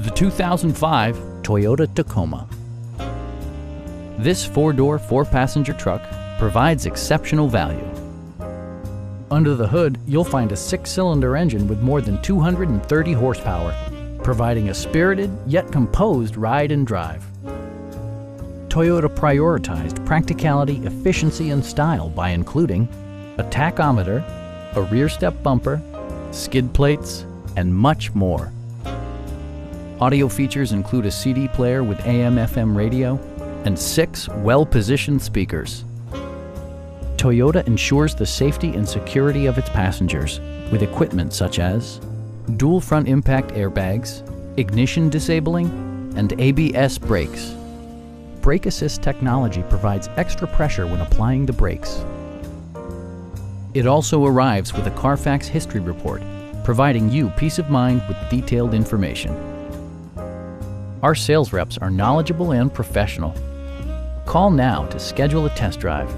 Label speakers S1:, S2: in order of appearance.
S1: The 2005 Toyota Tacoma. This four-door, four-passenger truck provides exceptional value. Under the hood, you'll find a six-cylinder engine with more than 230 horsepower, providing a spirited yet composed ride and drive. Toyota prioritized practicality, efficiency, and style by including a tachometer, a rear step bumper, skid plates, and much more. Audio features include a CD player with AM FM radio and six well positioned speakers. Toyota ensures the safety and security of its passengers with equipment such as dual front impact airbags, ignition disabling, and ABS brakes. Brake Assist technology provides extra pressure when applying the brakes. It also arrives with a Carfax history report, providing you peace of mind with detailed information. Our sales reps are knowledgeable and professional. Call now to schedule a test drive